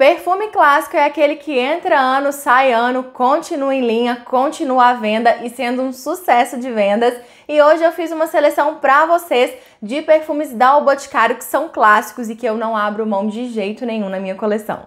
Perfume clássico é aquele que entra ano, sai ano, continua em linha, continua à venda e sendo um sucesso de vendas. E hoje eu fiz uma seleção para vocês de perfumes da O Boticário que são clássicos e que eu não abro mão de jeito nenhum na minha coleção.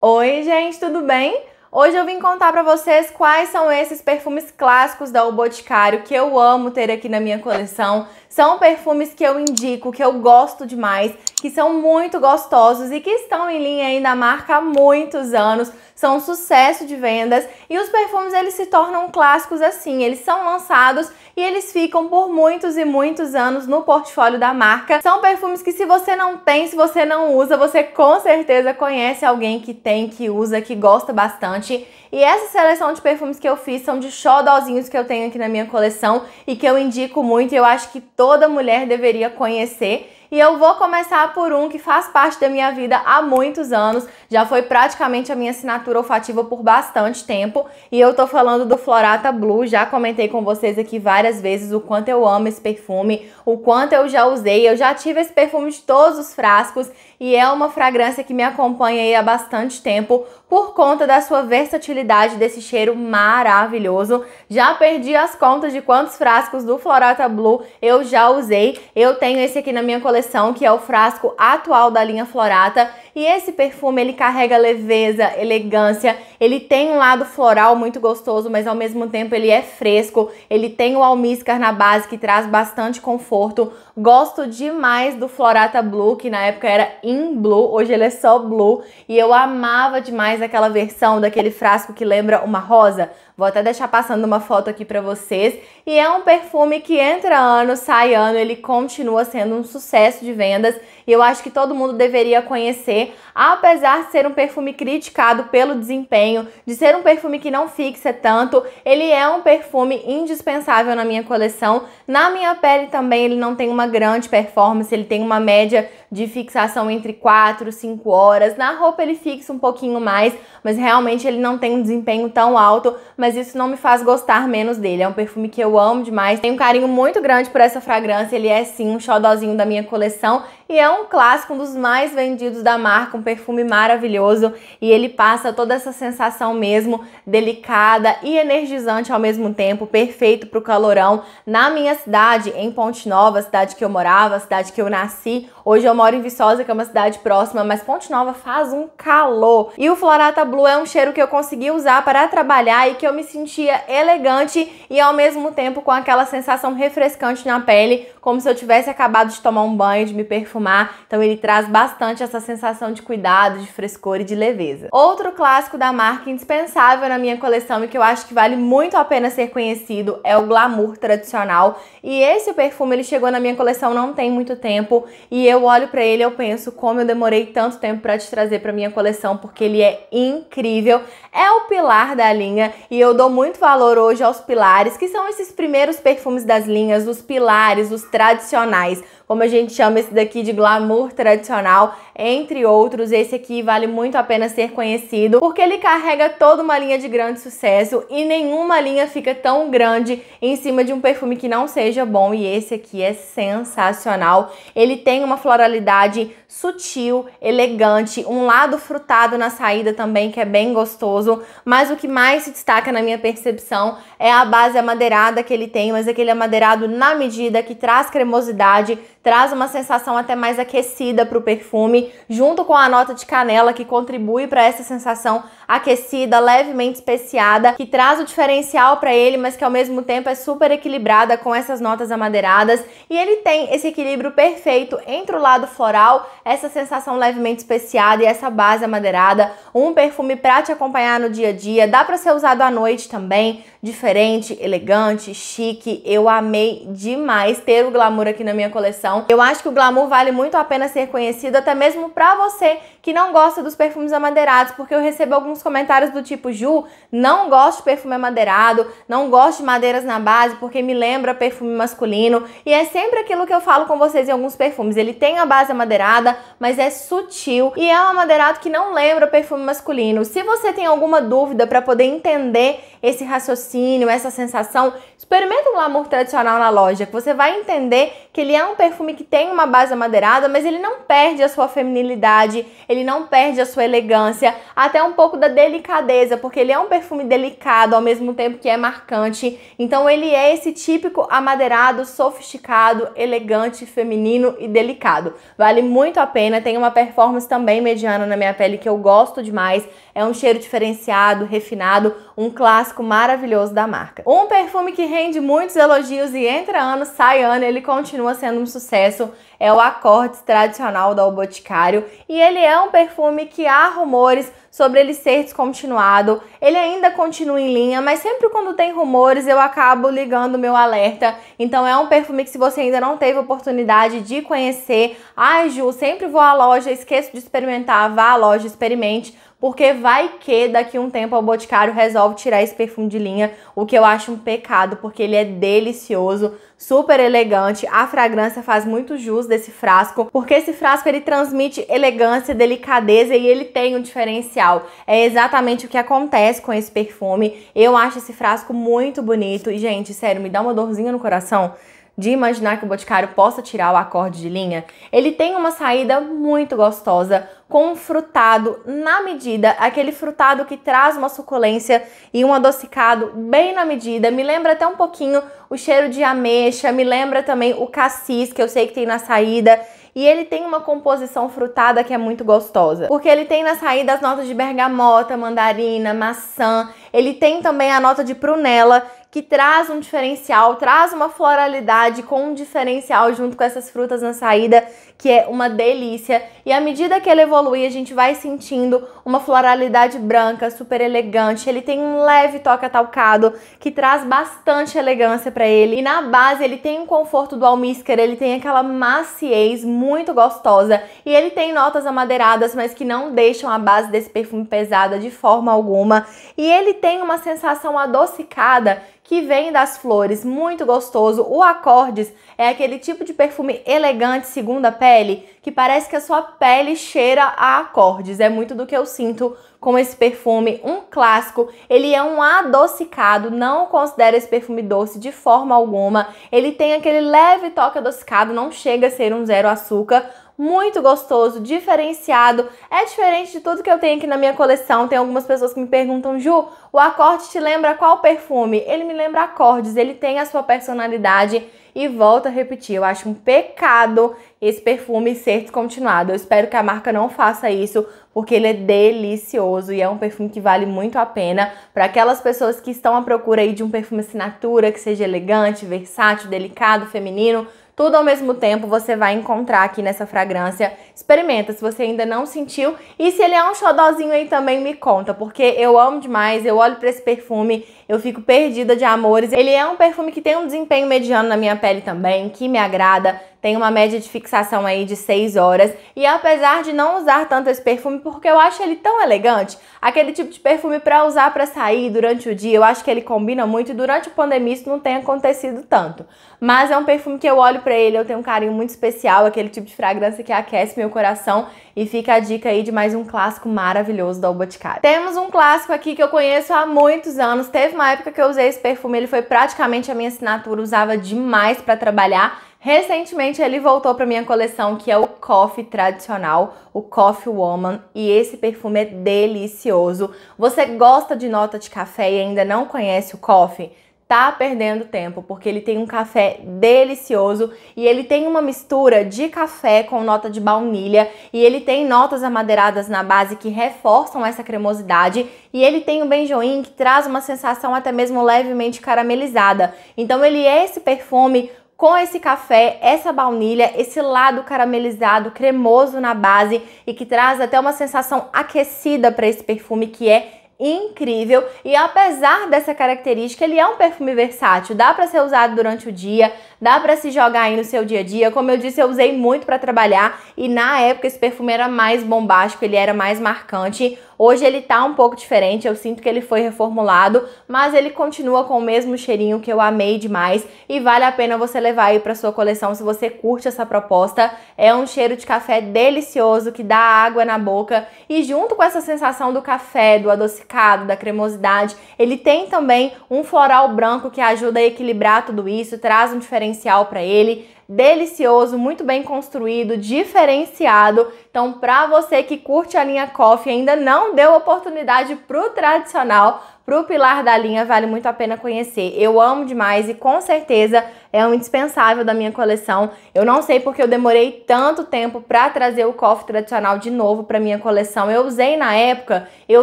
Oi, gente, tudo bem? Hoje eu vim contar para vocês quais são esses perfumes clássicos da O Boticário que eu amo ter aqui na minha coleção. São perfumes que eu indico, que eu gosto demais, que são muito gostosos e que estão em linha aí da marca há muitos anos são um sucesso de vendas e os perfumes eles se tornam clássicos assim, eles são lançados e eles ficam por muitos e muitos anos no portfólio da marca. São perfumes que se você não tem, se você não usa, você com certeza conhece alguém que tem, que usa, que gosta bastante. E essa seleção de perfumes que eu fiz são de xodozinhos que eu tenho aqui na minha coleção e que eu indico muito e eu acho que toda mulher deveria conhecer. E eu vou começar por um que faz parte da minha vida há muitos anos, já foi praticamente a minha assinatura olfativa por bastante tempo. E eu tô falando do Florata Blue, já comentei com vocês aqui várias vezes o quanto eu amo esse perfume, o quanto eu já usei. Eu já tive esse perfume de todos os frascos e é uma fragrância que me acompanha aí há bastante tempo por conta da sua versatilidade desse cheiro maravilhoso. Já perdi as contas de quantos frascos do Florata Blue eu já usei. Eu tenho esse aqui na minha coleção, que é o frasco atual da linha Florata. E esse perfume, ele carrega leveza, elegância, ele tem um lado floral muito gostoso, mas ao mesmo tempo ele é fresco. Ele tem o almíscar na base, que traz bastante conforto. Gosto demais do Florata Blue, que na época era in blue, hoje ele é só blue. E eu amava demais aquela versão daquele frasco que lembra uma rosa. Vou até deixar passando uma foto aqui para vocês. E é um perfume que entra ano, sai ano, ele continua sendo um sucesso de vendas. E eu acho que todo mundo deveria conhecer, apesar de ser um perfume criticado pelo desempenho, de ser um perfume que não fixa tanto, ele é um perfume indispensável na minha coleção. Na minha pele também ele não tem uma grande performance, ele tem uma média de fixação entre 4 e 5 horas. Na roupa ele fixa um pouquinho mais, mas realmente ele não tem um desempenho tão alto, mas isso não me faz gostar menos dele. É um perfume que eu amo demais, tenho um carinho muito grande por essa fragrância, ele é sim um xodozinho da minha coleção e é um clássico, um dos mais vendidos da marca, um perfume maravilhoso e ele passa toda essa sensação mesmo delicada e energizante ao mesmo tempo, perfeito para o calorão. Na minha cidade, em Ponte Nova, cidade que eu morava, cidade que eu nasci, hoje eu moro em Viçosa, que é uma cidade próxima, mas Ponte Nova faz um calor. E o Florata Blue é um cheiro que eu consegui usar para trabalhar e que eu me sentia elegante e ao mesmo tempo com aquela sensação refrescante na pele, como se eu tivesse acabado de tomar um banho, de me perfumar então ele traz bastante essa sensação de cuidado, de frescor e de leveza. Outro clássico da marca indispensável na minha coleção e que eu acho que vale muito a pena ser conhecido é o Glamour tradicional. E esse perfume ele chegou na minha coleção não tem muito tempo e eu olho para ele eu penso como eu demorei tanto tempo para te trazer para minha coleção porque ele é incrível. É o pilar da linha e eu dou muito valor hoje aos pilares, que são esses primeiros perfumes das linhas, os pilares, os tradicionais como a gente chama esse daqui de glamour tradicional, entre outros. Esse aqui vale muito a pena ser conhecido, porque ele carrega toda uma linha de grande sucesso e nenhuma linha fica tão grande em cima de um perfume que não seja bom. E esse aqui é sensacional. Ele tem uma floralidade sutil, elegante, um lado frutado na saída também, que é bem gostoso. Mas o que mais se destaca na minha percepção é a base amadeirada que ele tem, mas aquele amadeirado na medida que traz cremosidade, traz uma sensação até mais aquecida para o perfume, junto com a nota de canela que contribui para essa sensação aquecida, levemente especiada, que traz o diferencial para ele, mas que ao mesmo tempo é super equilibrada com essas notas amadeiradas. E ele tem esse equilíbrio perfeito entre o lado floral, essa sensação levemente especiada e essa base amadeirada. Um perfume para te acompanhar no dia a dia, dá para ser usado à noite também, diferente, elegante, chique. Eu amei demais ter o glamour aqui na minha coleção eu acho que o glamour vale muito a pena ser conhecido, até mesmo para você que não gosta dos perfumes amadeirados, porque eu recebo alguns comentários do tipo: Ju, não gosto de perfume amadeirado, não gosto de madeiras na base, porque me lembra perfume masculino. E é sempre aquilo que eu falo com vocês em alguns perfumes: ele tem a base amadeirada, mas é sutil e é um amadeirado que não lembra perfume masculino. Se você tem alguma dúvida para poder entender esse raciocínio, essa sensação, experimenta um glamour tradicional na loja, que você vai entender que ele é um perfume que tem uma base amadeirada, mas ele não perde a sua feminilidade, ele não perde a sua elegância, até um pouco da delicadeza, porque ele é um perfume delicado ao mesmo tempo que é marcante. Então ele é esse típico amadeirado, sofisticado, elegante, feminino e delicado. Vale muito a pena, tem uma performance também mediana na minha pele que eu gosto demais. É um cheiro diferenciado, refinado, um clássico maravilhoso da marca. Um perfume que rende muitos elogios e entra ano, sai ano, ele continua sendo um sucesso. É o Accordes tradicional da O Boticário e ele é um perfume que há rumores sobre ele ser descontinuado. Ele ainda continua em linha, mas sempre quando tem rumores eu acabo ligando meu alerta. Então é um perfume que se você ainda não teve oportunidade de conhecer, ai Ju, sempre vou à loja, esqueço de experimentar, vá à loja, experimente porque vai que daqui a um tempo o Boticário resolve tirar esse perfume de linha, o que eu acho um pecado, porque ele é delicioso, super elegante, a fragrância faz muito jus desse frasco, porque esse frasco ele transmite elegância, delicadeza e ele tem um diferencial. É exatamente o que acontece com esse perfume. Eu acho esse frasco muito bonito e gente, sério, me dá uma dorzinha no coração de imaginar que o Boticário possa tirar o acorde de linha, ele tem uma saída muito gostosa, com um frutado na medida, aquele frutado que traz uma suculência e um adocicado bem na medida. Me lembra até um pouquinho o cheiro de ameixa, me lembra também o cassis, que eu sei que tem na saída. E ele tem uma composição frutada que é muito gostosa. Porque ele tem na saída as notas de bergamota, mandarina, maçã. Ele tem também a nota de prunella, que traz um diferencial, traz uma floralidade com um diferencial junto com essas frutas na saída, que é uma delícia. E à medida que ele evolui, a gente vai sentindo uma floralidade branca, super elegante. Ele tem um leve toque atalcado que traz bastante elegância para ele. E na base ele tem um conforto do almíscar, ele tem aquela maciez muito gostosa e ele tem notas amadeiradas, mas que não deixam a base desse perfume pesada de forma alguma. E ele tem uma sensação adocicada que vem das flores, muito gostoso. O Acordes é aquele tipo de perfume elegante segundo a pele, que parece que a sua pele cheira a acordes. É muito do que eu sinto com esse perfume, um clássico. Ele é um adocicado, não considera esse perfume doce de forma alguma. Ele tem aquele leve toque adocicado, não chega a ser um zero açúcar, muito gostoso, diferenciado. É diferente de tudo que eu tenho aqui na minha coleção. Tem algumas pessoas que me perguntam, Ju, o acorde te lembra qual perfume? Ele me lembra acordes, ele tem a sua personalidade. E volto a repetir, eu acho um pecado esse perfume ser descontinuado. Eu espero que a marca não faça isso, porque ele é delicioso e é um perfume que vale muito a pena para aquelas pessoas que estão à procura aí de um perfume assinatura que seja elegante, versátil, delicado, feminino tudo ao mesmo tempo você vai encontrar aqui nessa fragrância. Experimenta se você ainda não sentiu. E se ele é um xodózinho aí também, me conta, porque eu amo demais, eu olho para esse perfume, eu fico perdida de amores. Ele é um perfume que tem um desempenho mediano na minha pele também, que me agrada tem uma média de fixação aí de 6 horas. E apesar de não usar tanto esse perfume, porque eu acho ele tão elegante, aquele tipo de perfume para usar para sair durante o dia, eu acho que ele combina muito e durante a pandemia isso não tem acontecido tanto. Mas é um perfume que eu olho para ele, eu tenho um carinho muito especial, aquele tipo de fragrância que aquece meu coração e fica a dica aí de mais um clássico maravilhoso da Boticário. Temos um clássico aqui que eu conheço há muitos anos. Teve uma época que eu usei esse perfume, ele foi praticamente a minha assinatura, usava demais para trabalhar. Recentemente ele voltou para minha coleção, que é o Coffee tradicional, o Coffee Woman, e esse perfume é delicioso. Você gosta de nota de café e ainda não conhece o Coffee? Tá perdendo tempo, porque ele tem um café delicioso e ele tem uma mistura de café com nota de baunilha e ele tem notas amadeiradas na base que reforçam essa cremosidade e ele tem o benjoim que traz uma sensação até mesmo levemente caramelizada. Então ele é esse perfume com esse café, essa baunilha, esse lado caramelizado, cremoso na base e que traz até uma sensação aquecida para esse perfume que é incrível. E apesar dessa característica, ele é um perfume versátil, dá para ser usado durante o dia, dá para se jogar aí no seu dia a dia. Como eu disse, eu usei muito para trabalhar e na época esse perfume era mais bombástico, ele era mais marcante. Hoje ele tá um pouco diferente, eu sinto que ele foi reformulado, mas ele continua com o mesmo cheirinho que eu amei demais e vale a pena você levar aí para sua coleção se você curte essa proposta. É um cheiro de café delicioso que dá água na boca e junto com essa sensação do café, do adocicado, da cremosidade, ele tem também um floral branco que ajuda a equilibrar tudo isso, traz um diferencial para ele delicioso, muito bem construído, diferenciado. Então, para você que curte a linha Coffee, ainda não deu oportunidade pro tradicional, pro pilar da linha, vale muito a pena conhecer. Eu amo demais e com certeza é um indispensável da minha coleção. Eu não sei porque eu demorei tanto tempo para trazer o coffee tradicional de novo para minha coleção. Eu usei na época, eu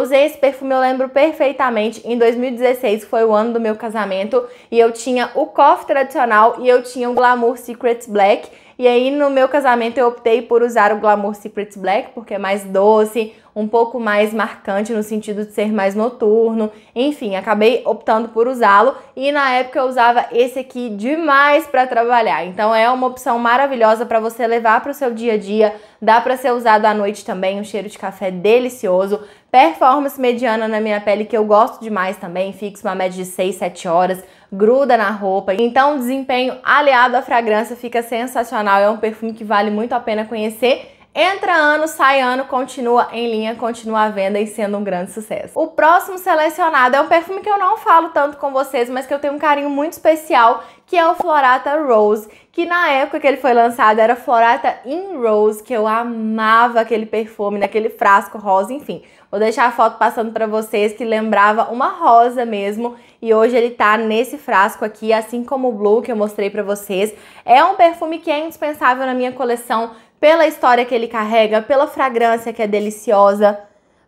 usei esse perfume, eu lembro perfeitamente, em 2016, foi o ano do meu casamento, e eu tinha o coffee tradicional e eu tinha o Glamour Secrets Black. E aí no meu casamento eu optei por usar o Glamour Secrets Black porque é mais doce, um pouco mais marcante no sentido de ser mais noturno. Enfim, acabei optando por usá-lo e na época eu usava esse aqui demais para trabalhar. Então é uma opção maravilhosa para você levar para o seu dia a dia. Dá para ser usado à noite também, um cheiro de café delicioso. Performance mediana na minha pele que eu gosto demais também, fixo uma média de 6, 7 horas, gruda na roupa. Então, o desempenho aliado à fragrância fica sensacional. É um perfume que vale muito a pena conhecer Entra ano, sai ano, continua em linha, continua à venda e sendo um grande sucesso. O próximo selecionado é um perfume que eu não falo tanto com vocês, mas que eu tenho um carinho muito especial, que é o Florata Rose, que na época que ele foi lançado era Florata In Rose, que eu amava aquele perfume, naquele frasco rosa, enfim. Vou deixar a foto passando para vocês que lembrava uma rosa mesmo, e hoje ele tá nesse frasco aqui, assim como o Blue que eu mostrei para vocês. É um perfume que é indispensável na minha coleção, pela história que ele carrega, pela fragrância que é deliciosa.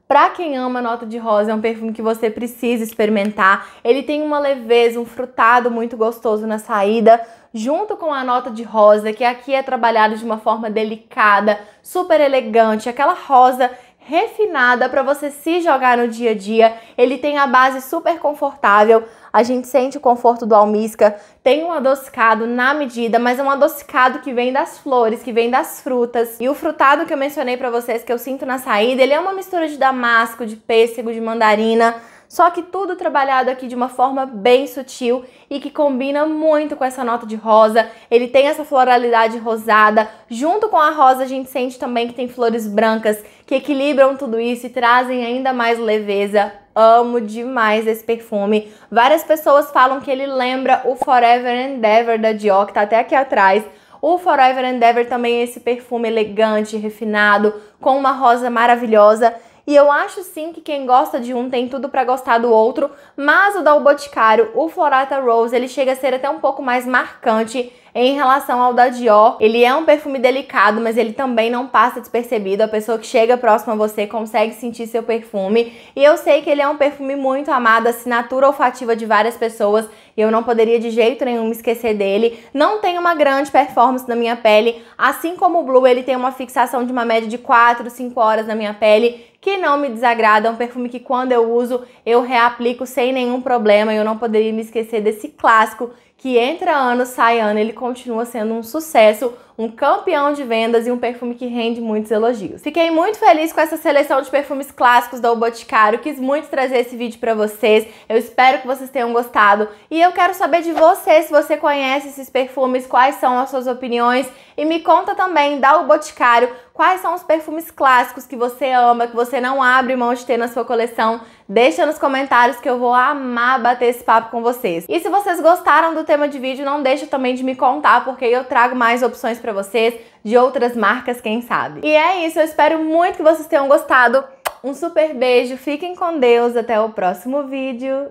Para quem ama nota de rosa, é um perfume que você precisa experimentar. Ele tem uma leveza, um frutado muito gostoso na saída, junto com a nota de rosa, que aqui é trabalhado de uma forma delicada, super elegante, aquela rosa refinada para você se jogar no dia a dia. Ele tem a base super confortável. A gente sente o conforto do almisca, tem um adocicado na medida, mas é um adocicado que vem das flores, que vem das frutas. E o frutado que eu mencionei para vocês que eu sinto na saída, ele é uma mistura de damasco, de pêssego, de mandarina. Só que tudo trabalhado aqui de uma forma bem sutil e que combina muito com essa nota de rosa. Ele tem essa floralidade rosada. Junto com a rosa, a gente sente também que tem flores brancas que equilibram tudo isso e trazem ainda mais leveza. Amo demais esse perfume. Várias pessoas falam que ele lembra o Forever and Ever da Dior, que tá até aqui atrás. O Forever and Ever também é esse perfume elegante, refinado, com uma rosa maravilhosa. E eu acho sim que quem gosta de um tem tudo para gostar do outro, mas o da O Boticário, o Florata Rose, ele chega a ser até um pouco mais marcante em relação ao da Dior, ele é um perfume delicado, mas ele também não passa despercebido. A pessoa que chega próximo a você consegue sentir seu perfume. E eu sei que ele é um perfume muito amado, assinatura olfativa de várias pessoas. E eu não poderia de jeito nenhum me esquecer dele. Não tem uma grande performance na minha pele. Assim como o Blue, ele tem uma fixação de uma média de 4, 5 horas na minha pele que não me desagrada, é um perfume que quando eu uso eu reaplico sem nenhum problema. Eu não poderia me esquecer desse clássico que entra ano, sai ano, ele continua sendo um sucesso, um campeão de vendas e um perfume que rende muitos elogios. Fiquei muito feliz com essa seleção de perfumes clássicos da O Boticário, quis muito trazer esse vídeo para vocês, eu espero que vocês tenham gostado e eu quero saber de você, se você conhece esses perfumes, quais são as suas opiniões e me conta também da O Boticário quais são os perfumes clássicos que você ama, que você não abre mão de ter na sua coleção. Deixa nos comentários que eu vou amar bater esse papo com vocês. E se vocês gostaram do tema de vídeo, não deixa também de me contar, porque eu trago mais opções para vocês de outras marcas, quem sabe. E é isso, eu espero muito que vocês tenham gostado. Um super beijo, fiquem com Deus, até o próximo vídeo.